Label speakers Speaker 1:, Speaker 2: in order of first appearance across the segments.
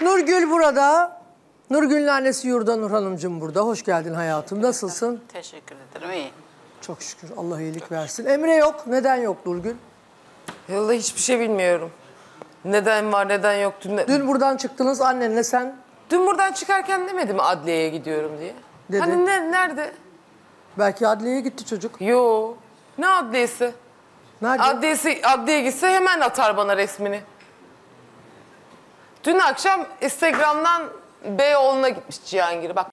Speaker 1: Nurgül burada. Nurgül'ün annesi Yurda Nur Hanımcığım burada. Hoş geldin hayatım. Nasılsın?
Speaker 2: Teşekkür ederim. iyi.
Speaker 1: Çok şükür. Allah iyilik versin. Emre yok. Neden yok Nurgül?
Speaker 3: Vallahi hiçbir şey bilmiyorum. Neden var neden yok. Dün,
Speaker 1: Dün buradan çıktınız annenle sen.
Speaker 3: dün buradan çıkarken demedi mi adliyeye gidiyorum diye?
Speaker 1: Dedi.
Speaker 3: Hani ne, nerede?
Speaker 1: Belki adliyeye gitti çocuk.
Speaker 3: Yo. Ne adliyesi?
Speaker 1: Nerede?
Speaker 3: Adliyesi, adliye gitse hemen atar bana resmini. Dün akşam Instagram'dan Beyoğlu'na gitmiş Cihangir. Bak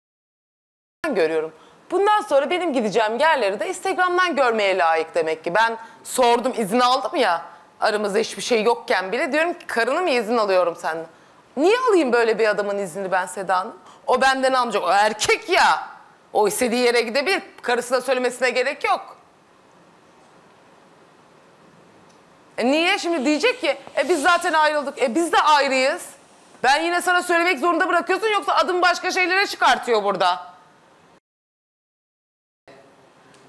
Speaker 3: ben görüyorum. Bundan sonra benim gideceğim yerleri de Instagram'dan görmeye layık demek ki. Ben sordum izin aldım ya aramızda hiçbir şey yokken bile diyorum ki karını mı izin alıyorum senden? Niye alayım böyle bir adamın iznini ben Seda Hanım? O benden almayacak. O erkek ya. O istediği yere gidebilir. Karısına söylemesine gerek yok. E niye? Şimdi diyecek ki e biz zaten ayrıldık. E biz de ayrıyız. Ben yine sana söylemek zorunda bırakıyorsun yoksa adım başka şeylere çıkartıyor burada.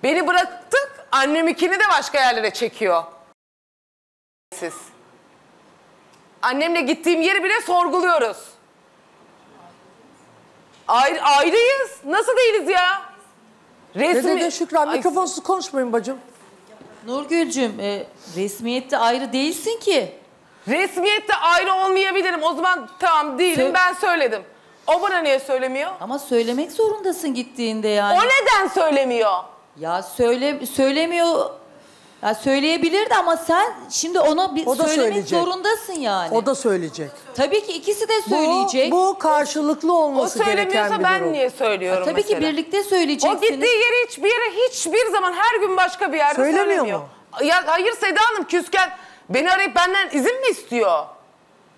Speaker 3: Beni bıraktık, annemikini de başka yerlere çekiyor. Siz. Annemle gittiğim yeri bile sorguluyoruz. Ayrı, ayrıyız. Nasıl değiliz ya?
Speaker 1: Ne
Speaker 3: Resmi...
Speaker 1: dedin Şükran? Mikrofonsuz konuşmayın bacım.
Speaker 4: Nurgül'cüm e, resmiyette ayrı değilsin ki.
Speaker 3: Resmiyette ayrı olmayabilirim. O zaman tamam değilim
Speaker 4: Sö-
Speaker 3: ben söyledim. O bana niye söylemiyor?
Speaker 4: Ama söylemek zorundasın gittiğinde yani.
Speaker 3: O neden söylemiyor?
Speaker 4: Ya söyle söylemiyor. Ya söyleyebilirdi ama sen şimdi ona bir
Speaker 1: O da
Speaker 4: söylemek
Speaker 1: söyleyecek.
Speaker 4: zorundasın yani.
Speaker 1: O da söyleyecek.
Speaker 4: Tabii ki ikisi de
Speaker 1: Bu,
Speaker 4: söyleyecek.
Speaker 1: bu karşılıklı
Speaker 3: O
Speaker 1: olması gereken
Speaker 3: söylemiyorsa
Speaker 1: bir
Speaker 3: ben
Speaker 1: durum.
Speaker 3: niye söylüyorum
Speaker 4: Tabii
Speaker 3: mesela?
Speaker 4: ki birlikte
Speaker 3: O
Speaker 4: söyleyeceksiniz.
Speaker 3: gittiği yeri hiçbir yere hiçbir zaman her gün başka bir yerde
Speaker 1: Söylemiyor
Speaker 3: söylemiyor.
Speaker 1: mu?
Speaker 3: Ya hayır Seda Hanım küsken beni arayıp benden izin mi istiyor?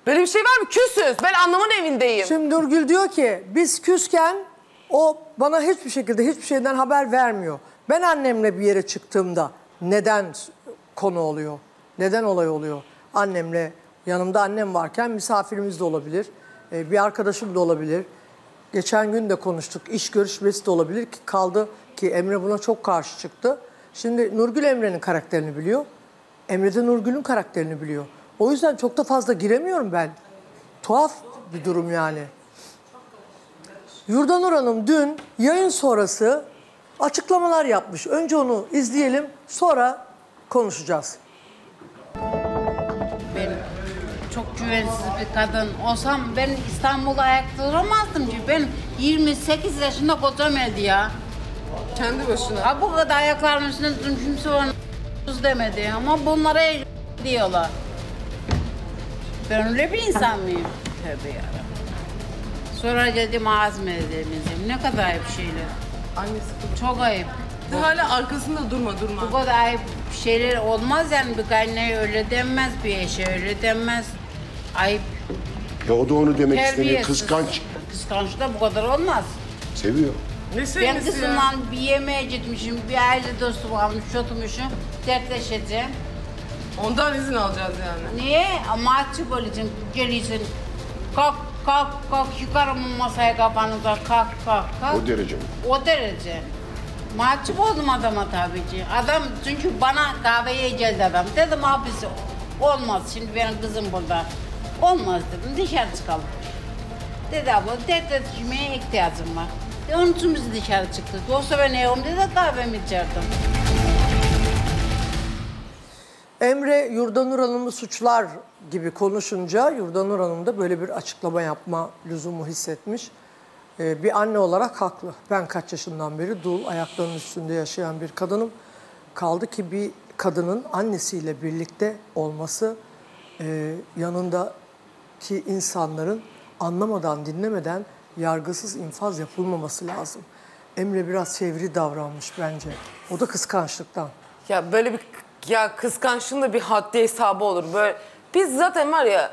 Speaker 3: Böyle bir şey var mı? Küsüz. Ben anlamın evindeyim.
Speaker 1: Şimdi Nurgül diyor ki biz küsken o bana hiçbir şekilde hiçbir şeyden haber vermiyor. Ben annemle bir yere çıktığımda neden konu oluyor? Neden olay oluyor? Annemle yanımda annem varken misafirimiz de olabilir. e, Bir arkadaşım da olabilir. Geçen gün de konuştuk. İş görüşmesi de olabilir ki kaldı ki Emre buna çok karşı çıktı. Şimdi Nurgül Emre'nin karakterini biliyor. Emre de Nurgül'ün karakterini biliyor. O yüzden çok da fazla giremiyorum ben. Tuhaf bir durum yani. Yurdanur Hanım dün yayın sonrası açıklamalar yapmış. Önce onu izleyelim sonra konuşacağız.
Speaker 5: Ben çok güvensiz bir kadın olsam ben İstanbul'da ayakta duramazdım ki. Ben 28 yaşında kocam öldü ya.
Speaker 3: Kendi başına.
Speaker 5: Ha bu kadar ayaklarımın üstünde durdum kimse bana demedi ama bunlara diyorlar. Ben öyle bir insan mıyım? Tövbe yarabbim. Sonra dedim azmedemeyeceğim. Ne kadar ayıp şeyler.
Speaker 3: Annesi.
Speaker 5: Çok ayıp.
Speaker 3: Hala arkasında durma durma.
Speaker 5: Bu kadar ayıp şeyler olmaz yani bir kaynaya öyle denmez bir eşe öyle denmez. Ayıp.
Speaker 6: Ya o da onu demek istemiyor.
Speaker 5: Terbiyesiz.
Speaker 6: Kıskanç.
Speaker 5: Kıskanç da bu kadar olmaz.
Speaker 6: Seviyor.
Speaker 3: Ne
Speaker 5: Ben
Speaker 3: sevgisi ya?
Speaker 5: kızımla bir yemeğe gitmişim, bir aile dostum almış, oturmuşum, dertleşeceğim.
Speaker 3: Ondan izin alacağız yani.
Speaker 5: Niye? Açık olacaksın, geliyorsun. Kalk, kalk, kalk, yukarı masaya kafanıza, kalk, kalk, kalk.
Speaker 6: O derece mi?
Speaker 5: O derece. Mahcup oldum adama tabii ki. Adam çünkü bana kahveye geldi adam. Dedim abisi olmaz şimdi benim kızım burada. Olmaz dedim dışarı çıkalım. Dedi abla dertleşmeye ihtiyacım var. De onun için biz dışarı çıktık. Yoksa ben evimde de kahvemi içerdim.
Speaker 1: Emre Yurdanur Hanım'ı suçlar gibi konuşunca Yurdanur Hanım da böyle bir açıklama yapma lüzumu hissetmiş. Ee, bir anne olarak haklı. Ben kaç yaşından beri dul, ayaklarının üstünde yaşayan bir kadınım. Kaldı ki bir kadının annesiyle birlikte olması e, yanındaki insanların anlamadan, dinlemeden yargısız infaz yapılmaması lazım. Emre biraz çeviri davranmış bence. O da kıskançlıktan.
Speaker 3: Ya böyle bir ya kıskançlığın da bir haddi hesabı olur. Böyle biz zaten var ya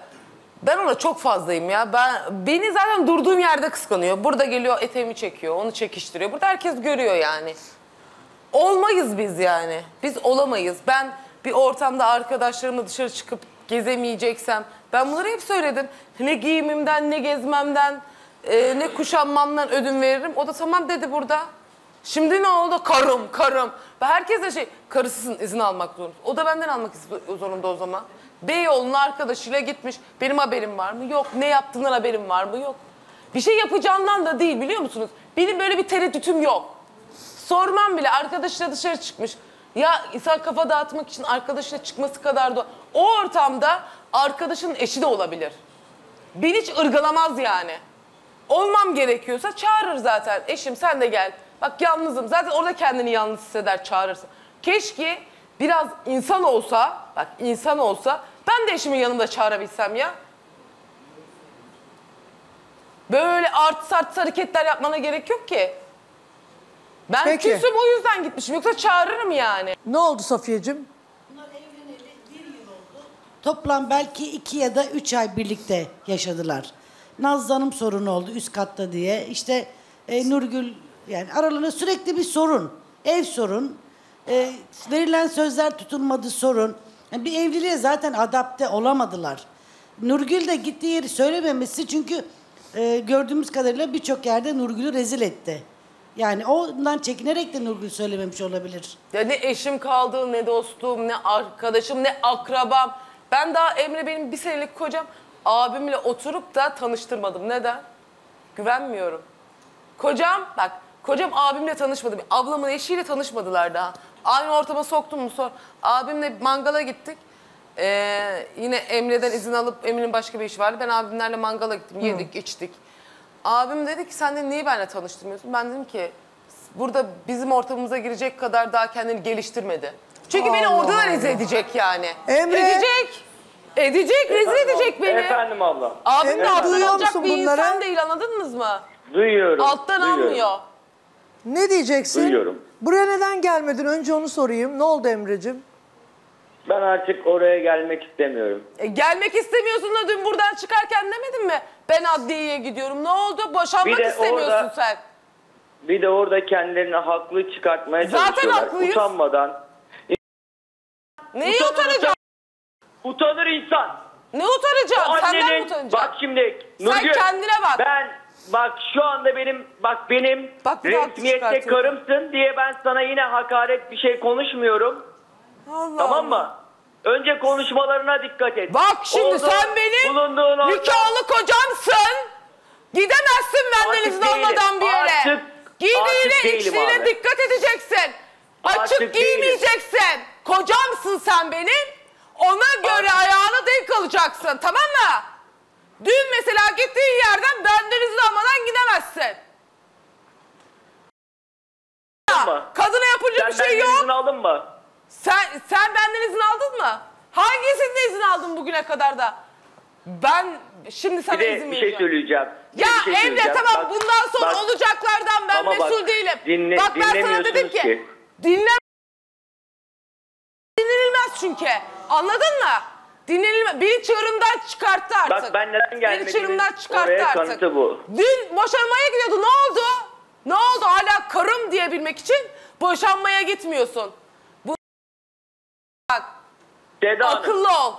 Speaker 3: ben ona çok fazlayım ya. Ben beni zaten durduğum yerde kıskanıyor. Burada geliyor eteğimi çekiyor, onu çekiştiriyor. Burada herkes görüyor yani. Olmayız biz yani. Biz olamayız. Ben bir ortamda arkadaşlarımla dışarı çıkıp gezemeyeceksem ben bunları hep söyledim. Ne giyimimden, ne gezmemden, e, ne kuşanmamdan ödün veririm. O da tamam dedi burada. Şimdi ne oldu? Karım, karım. Ve herkes de şey, karısısın izin almak zorunda. O da benden almak zorunda o zaman. Beyoğlu'nun arkadaşıyla gitmiş. Benim haberim var mı? Yok. Ne yaptığından haberim var mı? Yok. Bir şey yapacağından da değil biliyor musunuz? Benim böyle bir tereddütüm yok. Sormam bile arkadaşıyla dışarı çıkmış. Ya insan kafa dağıtmak için arkadaşıyla çıkması kadar da o ortamda arkadaşın eşi de olabilir. Beni hiç ırgalamaz yani. Olmam gerekiyorsa çağırır zaten. Eşim sen de gel. Bak yalnızım. Zaten orada kendini yalnız hisseder çağırırsın. Keşke biraz insan olsa, bak insan olsa ben de eşimin yanında çağırabilsem ya. Böyle artı artı hareketler yapmana gerek yok ki. Ben
Speaker 1: Peki.
Speaker 3: küsüm o yüzden gitmişim. Yoksa çağırırım yani.
Speaker 1: Ne oldu Safiyeciğim?
Speaker 2: Toplam belki iki ya da üç ay birlikte yaşadılar. Nazlı Hanım sorunu oldu üst katta diye. İşte e, Nurgül yani aralarında sürekli bir sorun. Ev sorun. E, verilen sözler tutulmadı sorun. Yani bir evliliğe zaten adapte olamadılar. Nurgül de gittiği yeri söylememesi çünkü e, gördüğümüz kadarıyla birçok yerde Nurgül'ü rezil etti. Yani ondan çekinerek de Nurgül söylememiş olabilir.
Speaker 3: Ya ne eşim kaldı, ne dostum, ne arkadaşım, ne akrabam. Ben daha Emre benim bir senelik kocam. Abimle oturup da tanıştırmadım. Neden? Güvenmiyorum. Kocam, bak kocam abimle tanışmadı. Ablamın eşiyle tanışmadılar daha. Aynı ortama soktum mu sor. Abimle mangala gittik. Ee, yine Emre'den izin alıp Emre'nin başka bir işi vardı. Ben abimlerle mangala gittim. Yedik, içtik. Abim dedi ki sen de niye benimle tanıştırmıyorsun? Ben dedim ki burada bizim ortamımıza girecek kadar daha kendini geliştirmedi. Çünkü beni
Speaker 1: Allah
Speaker 3: orada da rezil edecek yani.
Speaker 1: Emre!
Speaker 3: Edecek. Edecek, rezil edecek beni.
Speaker 7: Efendim abla.
Speaker 3: Abim de
Speaker 1: Emre,
Speaker 3: alttan
Speaker 1: duyuyor
Speaker 3: alacak
Speaker 1: musun
Speaker 3: bir
Speaker 1: bunları?
Speaker 3: insan değil anladınız mı?
Speaker 7: Duyuyorum.
Speaker 3: Alttan
Speaker 7: duyuyorum.
Speaker 3: almıyor.
Speaker 1: Ne diyeceksin?
Speaker 7: Duyuyorum.
Speaker 1: Buraya neden gelmedin? Önce onu sorayım. Ne oldu Emre'cim?
Speaker 7: Ben artık oraya gelmek istemiyorum.
Speaker 3: E, gelmek istemiyorsun da dün buradan çıkarken demedin mi? Ben adliyeye gidiyorum. Ne oldu? Boşanmak
Speaker 7: Bir de
Speaker 3: istemiyorsun
Speaker 7: orada-
Speaker 3: sen.
Speaker 7: Bir de orada kendilerini haklı çıkartmaya
Speaker 3: Zaten
Speaker 7: çalışıyorlar.
Speaker 3: haklıyız.
Speaker 7: Utanmadan.
Speaker 3: Neye
Speaker 7: Utanır,
Speaker 3: utanacaksın?
Speaker 7: Utanır insan.
Speaker 3: Ne utanacaksın? Senden mi
Speaker 7: Annenin,
Speaker 3: utanacaksın?
Speaker 7: bak şimdi
Speaker 3: Sen
Speaker 7: Nurgül,
Speaker 3: kendine bak.
Speaker 7: Ben bak şu anda benim bak benim
Speaker 3: Bak bir
Speaker 7: resmiyette karımsın diye ben sana yine hakaret bir şey konuşmuyorum.
Speaker 3: Allah
Speaker 7: Tamam
Speaker 3: Allah.
Speaker 7: mı? Önce konuşmalarına dikkat et.
Speaker 3: Bak şimdi
Speaker 7: Orada
Speaker 3: sen benim
Speaker 7: bulunduğun ortam-
Speaker 3: nikahlı kocamsın. Gidemezsin benden
Speaker 7: Artık
Speaker 3: izin
Speaker 7: değilim.
Speaker 3: almadan bir yere.
Speaker 7: Artık-
Speaker 3: Giydiğine,
Speaker 7: değilim
Speaker 3: içtiğine
Speaker 7: abi.
Speaker 3: dikkat edeceksin. Açık
Speaker 7: Artık değilim.
Speaker 3: giymeyeceksin. Kocamsın sen benim. Ona göre ayağına denk alacaksın tamam mı? Dün mesela gittiğin yerden benden izin almadan gidemezsin.
Speaker 7: mı?
Speaker 3: Kadına yapılacak
Speaker 7: Sen
Speaker 3: bir şey
Speaker 7: benden
Speaker 3: yok.
Speaker 7: izin aldın mı?
Speaker 3: Sen sen benden izin aldın mı? Hangisinde izin aldın bugüne kadar da? Ben şimdi sana
Speaker 7: Bir de
Speaker 3: izin
Speaker 7: bir şey
Speaker 3: vereceğim.
Speaker 7: söyleyeceğim. Bir
Speaker 3: Ya
Speaker 7: de bir şey
Speaker 3: Emre
Speaker 7: söyleyeceğim.
Speaker 3: tamam
Speaker 7: Bak-
Speaker 3: bundan sonra
Speaker 7: bak-
Speaker 3: olacaklardan ben
Speaker 7: Ama bak,
Speaker 3: mesul değilim.
Speaker 7: dinle-
Speaker 3: bak ben sana dedim ki,
Speaker 7: ki.
Speaker 3: dinle dinlenilmez çünkü. Anladın mı? Dinlenilmez. Beni çığırımdan çıkarttı artık.
Speaker 7: Bak ben neden
Speaker 3: Beni
Speaker 7: gelmediğimin
Speaker 3: çığırımdan çıkarttı
Speaker 7: oraya
Speaker 3: artık.
Speaker 7: kanıtı bu.
Speaker 3: Dün boşanmaya gidiyordu. Ne oldu? Ne oldu? Hala karım diyebilmek için boşanmaya gitmiyorsun. Bu bak
Speaker 7: Seda Hanım,
Speaker 3: akıllı ol.